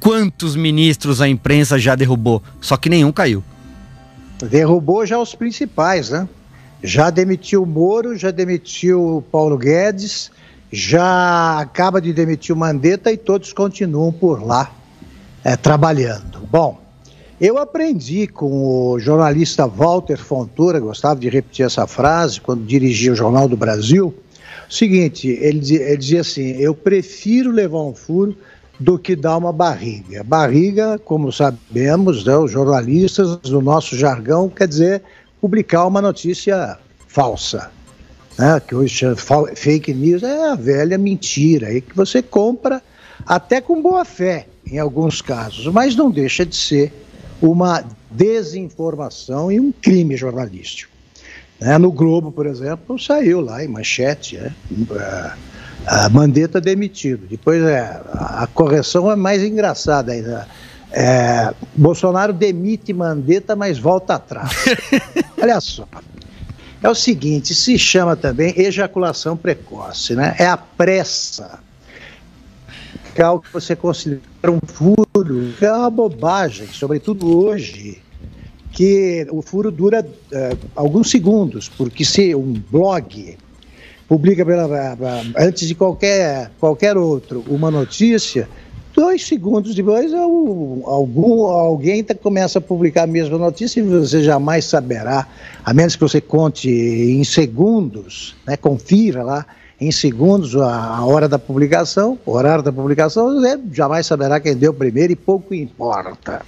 quantos ministros a imprensa já derrubou, só que nenhum caiu. Derrubou já os principais, né? Já demitiu o Moro, já demitiu o Paulo Guedes, já acaba de demitir o Mandetta e todos continuam por lá é, trabalhando. Bom, eu aprendi com o jornalista Walter Fontoura, gostava de repetir essa frase quando dirigia o Jornal do Brasil. O seguinte, ele, ele dizia assim: eu prefiro levar um furo do que dar uma barriga. Barriga, como sabemos, né, os jornalistas, no nosso jargão, quer dizer publicar uma notícia falsa. Né, que hoje chama fake news é a velha mentira aí que você compra até com boa fé em alguns casos, mas não deixa de ser uma desinformação e um crime jornalístico. Né, no Globo, por exemplo, saiu lá em manchete, né, a Mandetta demitido. Depois é, a correção é mais engraçada ainda. É, Bolsonaro demite Mandetta, mas volta atrás. Olha só. É o seguinte, se chama também ejaculação precoce, né? É a pressa. Que é algo que você considera um furo, que é uma bobagem, sobretudo hoje, que o furo dura uh, alguns segundos, porque se um blog publica pela, antes de qualquer, qualquer outro uma notícia, dois segundos depois algum, alguém tá, começa a publicar a mesma notícia e você jamais saberá, a menos que você conte em segundos, né, confira lá em segundos a hora da publicação, o horário da publicação, você jamais saberá quem deu primeiro e pouco importa.